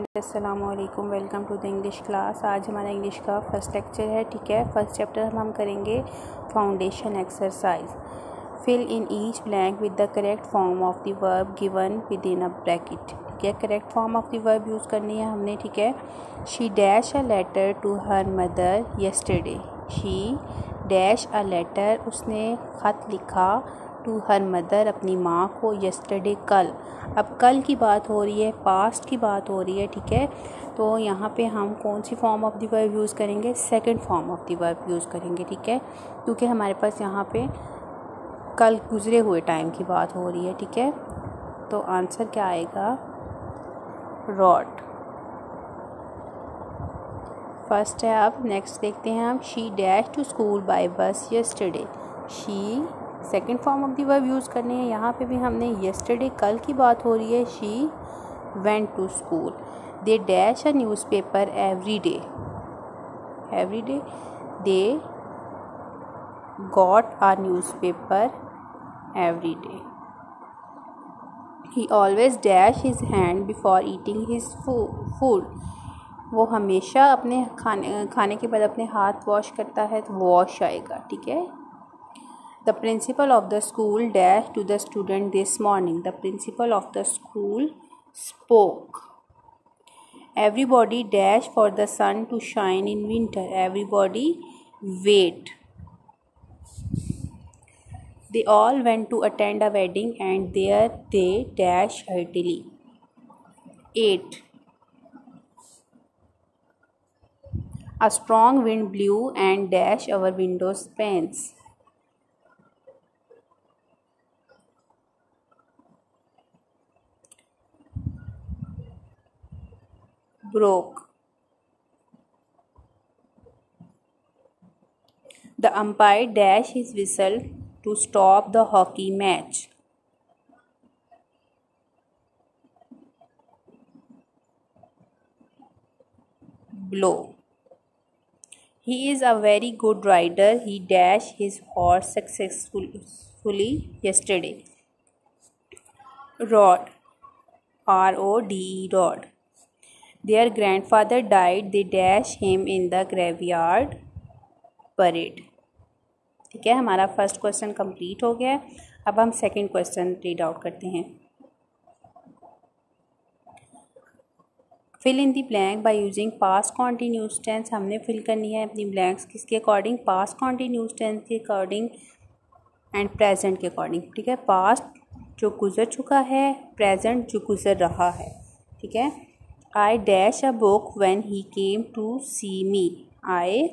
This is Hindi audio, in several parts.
अस्सलाम वालेकुम welcome to the English class आज हमारा इंग्लिश का फ़र्स्ट लेक्चर है, ठीक है? फ़र्स्ट चैप्टर हम हम करेंगे foundation exercise fill in each blank with the correct form of the verb given with in a bracket ठीक है? Correct form of the verb use करनी है हमने, ठीक है? She dash a letter to her mother yesterday she dash a letter उसने ख़त लिखा टू हर मदर अपनी माँ को यस्टरडे कल। अब कल की बात हो रही है पास्ट की बात हो रही है, ठीक है? तो यहाँ पे हम कौन सी form of the verb use करेंगे? Second form of the verb use करेंगे, ठीक है? क्योंकि हमारे पास यहाँ पे कल गुज़रे हुए टाइम की बात हो रही है, ठीक है? तो आंसर क्या आएगा? रॉड फ़र्स्ट है, अब नेक्स्ट देखते हैं हम। She dash to school by bus yesterday she second form of the verb use करनी है। यहाँ पे भी हमने येस्टरडे कल की बात हो रही है। She went to school they dash a newspaper every day every day they got a newspaper every day he always dash his hand before eating his food वो हमेशा अपने खाने खाने के बाद अपने हाथ वॉश करता है तो वॉश आएगा। ठीक है? The principal of the school dashed to the student this morning. The principal of the school spoke. Everybody dashed for the sun to shine in winter. Everybody wait. They all went to attend a wedding and there they dashed heartily. 8. A strong wind blew and dashed our windows panes. Broke. The umpire dashed his whistle to stop the hockey match. Blow. He is a very good rider. He dashed his horse successfully yesterday. Rod. R O D E Rod. Their grandfather died. They dash him in the graveyard parade. ठीक है, हमारा फ़र्स्ट क्वेश्चन कंप्लीट हो गया। अब हम सेकंड क्वेश्चन रीड आउट करते हैं। Fill in the blank by using past continuous tense हमने फिल करनी है अपनी ब्लैंक्स किसके अकॉर्डिंग पास कॉन्टीन्यूस टेंस के अकॉर्डिंग एंड प्रेजेंट के अकॉर्डिंग ठीक है पास्ट जो गुज़र चुका है प्रेजेंट जो गुज़र रहा है। ठीक है? I dash a book when he came to see me. I,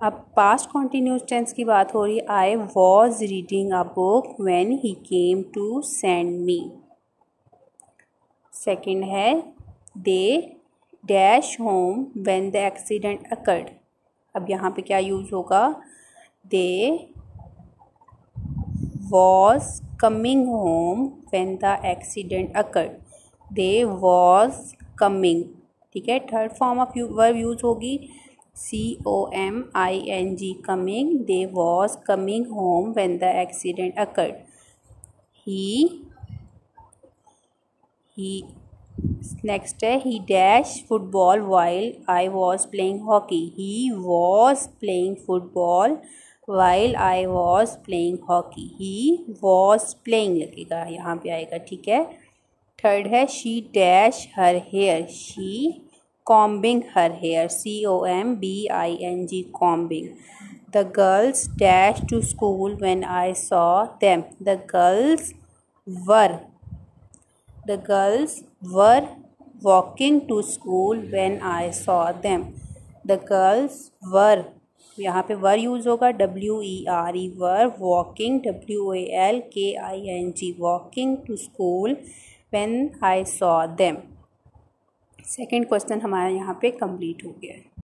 अब पास्ट कॉन्टीन्यूस टेंस की बात हो रही है। I was reading a book when he came to send me second है they dash home when the accident occurred अब यहाँ पे क्या यूज़ होगा? They was coming home when the accident occurred they was coming ठीक है? Third form of verb use होगी। C O M I N G coming they was coming home when the accident occurred he he next है he dash football while I was playing hockey he was playing football while I was playing hockey he was playing लगेगा, यहाँ पे आएगा, ठीक है? थर्ड है she dash her hair she combing her hair C O M B I N G combing the girls dash to school when I saw them the girls were the girls were walking to school when I saw them the girls were यहाँ पे वर यूज़ होगा W E R E were walking W A L K I N G walking to school when I saw them. Second question हमारा यहाँ पे कंप्लीट हो गया है